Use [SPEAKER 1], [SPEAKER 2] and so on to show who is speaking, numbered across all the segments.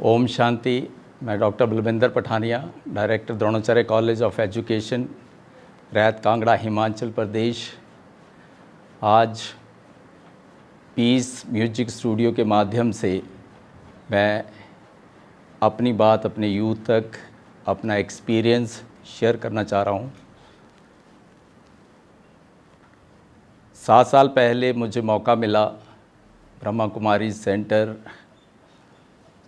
[SPEAKER 1] ओम शांति, मैं doctor Balvinder Pathania, director Dronacharya college of education, Rait Kangra, Himachal Pradesh. आज peace music studio के माध्यम से मैं अपनी बात, अपने यूथ तक, अपना एक्सपीरियंस शेयर करना चाह रहा हूँ। सात साल पहले मुझे मौका मिला ब्रह्मा कुमारी सेंटर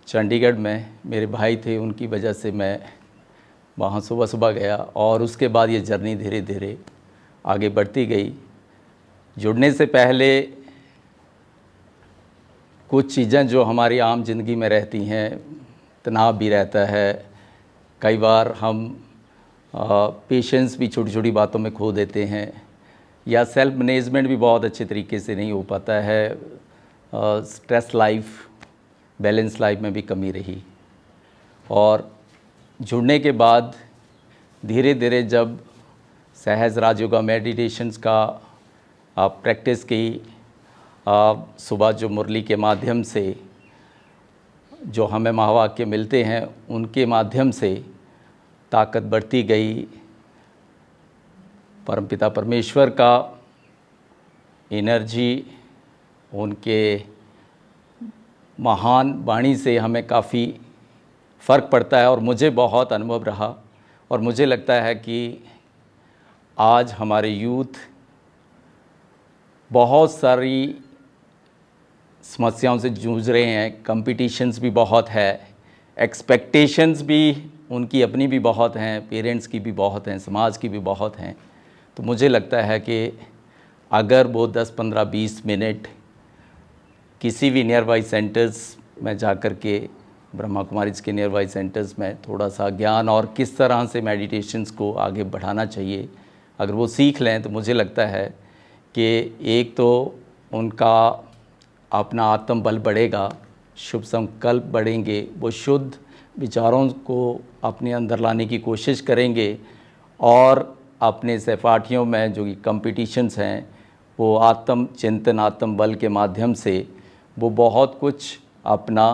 [SPEAKER 1] चंडीगढ़ में मेरे भाई थे, उनकी वजह से मैं वहाँ सुबह सुबह गया और उसके बाद ये जर्नी धीरे धीरे आगे बढ़ती गई। जुड़ने से पहले कुछ चीज़ें जो हमारी आम ज़िंदगी में रहती हैं, तनाव भी रहता है। कई बार हम पेशेंस भी छोटी छोटी बातों में खो देते हैं या सेल्फ मैनेजमेंट भी बहुत अच्छे तरीके से नहीं हो पाता है। स्ट्रेस लाइफ बैलेंस लाइफ में भी कमी रही। और जुड़ने के बाद धीरे धीरे जब सहज राजयोगा मेडिटेशंस का आप प्रैक्टिस की, आप सुबह जो मुरली के माध्यम से जो हमें महावाक्य मिलते हैं, उनके माध्यम से ताकत बढ़ती गई। परमपिता परमेश्वर का एनर्जी उनके महान वाणी से हमें काफ़ी फ़र्क पड़ता है और मुझे बहुत अनुभव रहा और मुझे लगता है कि आज हमारे यूथ बहुत सारी समस्याओं से जूझ रहे हैं कंपटीशंस भी बहुत है एक्सपेक्टेशंस भी उनकी अपनी भी बहुत हैं पेरेंट्स की भी बहुत हैं, समाज की भी बहुत हैं। तो मुझे लगता है कि अगर वो 10 15 20 मिनट किसी भी नियर बाई सेंटर्स में जा कर के, ब्रह्मा कुमारी के नियर बाई सेंटर्स में थोड़ा सा ज्ञान और किस तरह से मेडिटेशंस को आगे बढ़ाना चाहिए, अगर वो सीख लें तो मुझे लगता है कि एक तो उनका अपना आत्म बल बढ़ेगा, शुभ संकल्प बढ़ेंगे, वो शुद्ध विचारों को अपने अंदर लाने की कोशिश करेंगे और अपने सहपाठियों में जो कि कंपटीशंस हैं, वो आत्म चिंतन आत्म बल के माध्यम से वो बहुत कुछ अपना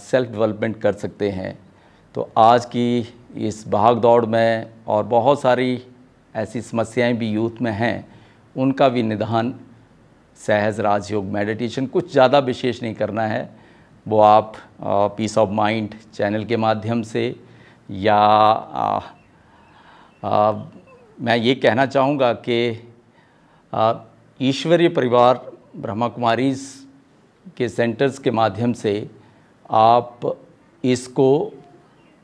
[SPEAKER 1] सेल्फ डेवलपमेंट कर सकते हैं। तो आज की इस भाग दौड़ में और बहुत सारी ऐसी समस्याएँ भी यूथ में हैं उनका भी निदान सहज राजयोग मेडिटेशन कुछ ज़्यादा विशेष नहीं करना है। वो आप पीस ऑफ़ माइंड चैनल के माध्यम से या आ, आ, मैं ये कहना चाहूँगा कि ईश्वरीय परिवार ब्रह्मा कुमारीज़ के सेंटर्स के माध्यम से आप इसको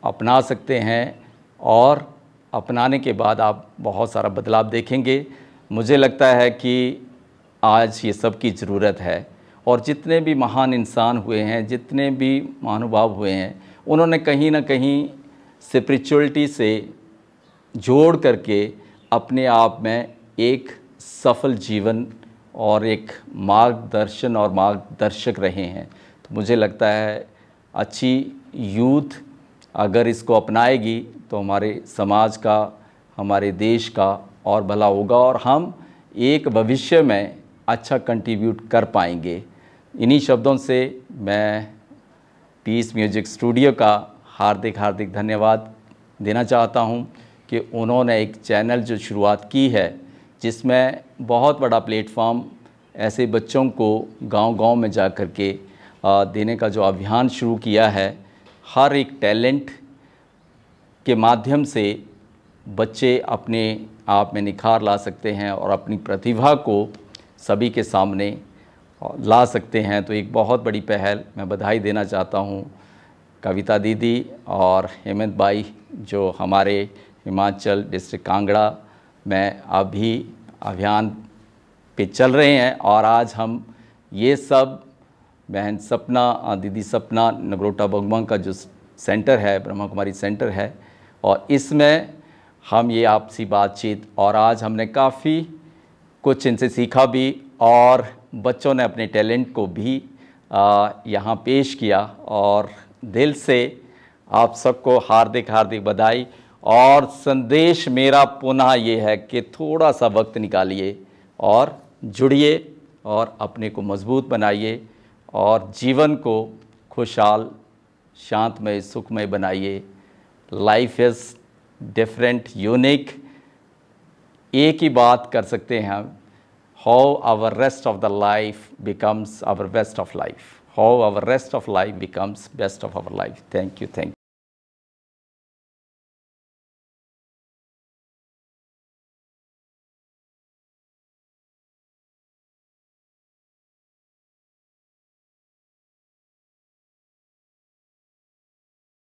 [SPEAKER 1] अपना सकते हैं और अपनाने के बाद आप बहुत सारा बदलाव देखेंगे। मुझे लगता है कि आज ये सब की ज़रूरत है और जितने भी महान इंसान हुए हैं, जितने भी महानुभाव हुए हैं, उन्होंने कहीं ना कहीं स्पिरिचुअलिटी से जोड़ करके अपने आप में एक सफल जीवन और एक मार्गदर्शन और मार्गदर्शक रहे हैं। तो मुझे लगता है अच्छी यूथ अगर इसको अपनाएगी तो हमारे समाज का, हमारे देश का और भला होगा और हम एक भविष्य में अच्छा कंट्रीब्यूट कर पाएँगे। इन्हीं शब्दों से मैं पीस म्यूज़िक स्टूडियो का हार्दिक हार्दिक धन्यवाद देना चाहता हूँ कि उन्होंने एक चैनल जो शुरुआत की है जिसमें बहुत बड़ा प्लेटफॉर्म ऐसे बच्चों को गांव-गांव में जा कर के देने का जो अभियान शुरू किया है, हर एक टैलेंट के माध्यम से बच्चे अपने आप में निखार ला सकते हैं और अपनी प्रतिभा को सभी के सामने ला सकते हैं। तो एक बहुत बड़ी पहल मैं बधाई देना चाहता हूँ कविता दीदी और हेमंत भाई, जो हमारे हिमाचल डिस्ट्रिक्ट कांगड़ा में अभी अभियान पे चल रहे हैं और आज हम ये सब बहन सपना दीदी सपना, नगरोटा बगमा का जो सेंटर है ब्रह्मा कुमारी सेंटर है और इसमें हम ये आपसी बातचीत और आज हमने काफ़ी कुछ इनसे सीखा भी और बच्चों ने अपने टैलेंट को भी यहाँ पेश किया और दिल से आप सबको हार्दिक हार्दिक बधाई और संदेश मेरा पुनः ये है कि थोड़ा सा वक्त निकालिए और जुड़िए और अपने को मज़बूत बनाइए और जीवन को खुशहाल, शांतमय, सुखमय बनाइए। लाइफ इज़ डिफरेंट यूनिक एक ही बात कर सकते हैं हम। How our rest of the life becomes our best of life how our rest of life becomes best of our life thank you thank